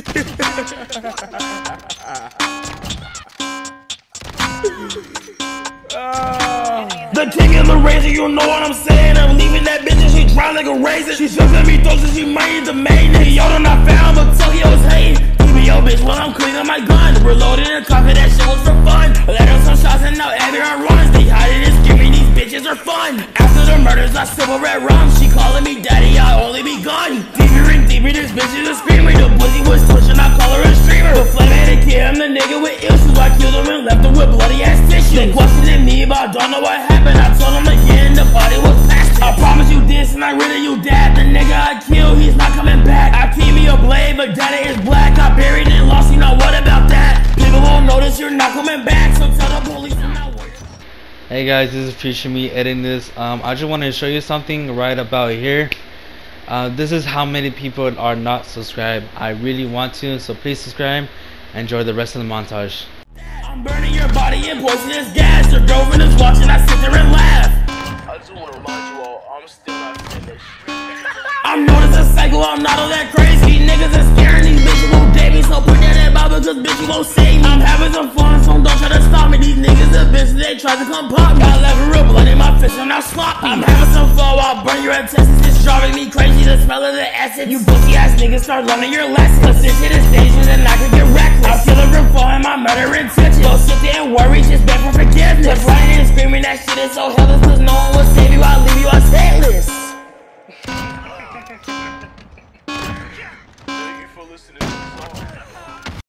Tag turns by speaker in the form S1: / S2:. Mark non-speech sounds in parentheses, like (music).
S1: The
S2: king and the razor, you know what I'm saying? I'm leaving that bitch and she dry like a razor. She just let me throw so she made the main nigga. Done I found, but Tokyo's hating. Yo bitch while I'm cleaning my gun. Reloading and cocking that shit was for fun. Let her some shots and now everyone runs. They hiding and these bitches are fun. After the murders, I sip a red rum. She calling me daddy, I only begun. Deeper deeper, this bitch is a screamer. The pussy was twitching, I call her a streamer. But flame had a kid, I'm the nigga with issues. I killed him and left him with bloody ass tissue. They questioning me, but I don't know what happened. I told him again, the party was packed. I promise you this, and I really you dad. The nigga I killed, he's not coming back. I keep me a blade, but daddy is black. I buried and lost, you know what about that? People won't notice you're not coming back, so tell the police I'm not worried.
S3: Hey guys, this is Appreciate Me editing this. Um, I just wanted to show you something right about here. Uh, this is how many people are not subscribed. I really want to, so please subscribe. Enjoy the rest of the montage.
S2: I'm burning your body in poisonous gas. Your girlfriend is watching, I sit there and laugh. I
S4: just want to remind you all, I'm still not finished.
S2: I'm known as a psycho, I'm not all that crazy. Niggas are scaring these bitches won't date me, so put that in Bible, cause bitch, you won't save me. I'm having some fun, so don't try to stop me. These niggas are bitches, they try to come pop me. I left a real blood in my fist, and now sloppy. I'm having some fun while I burn your intestines. It's driving me crazy, the smell of the essence. You pussy ass niggas start learning your lessons Listen to the stage and then I could get reckless. I feel the room falling, my murder intentions Don't sit there and worry, just beg for forgiveness. Just crying and screaming that shit is so helpless Cause no one will save you, I'll leave you on setless (laughs)
S4: Thank you for listening to the song.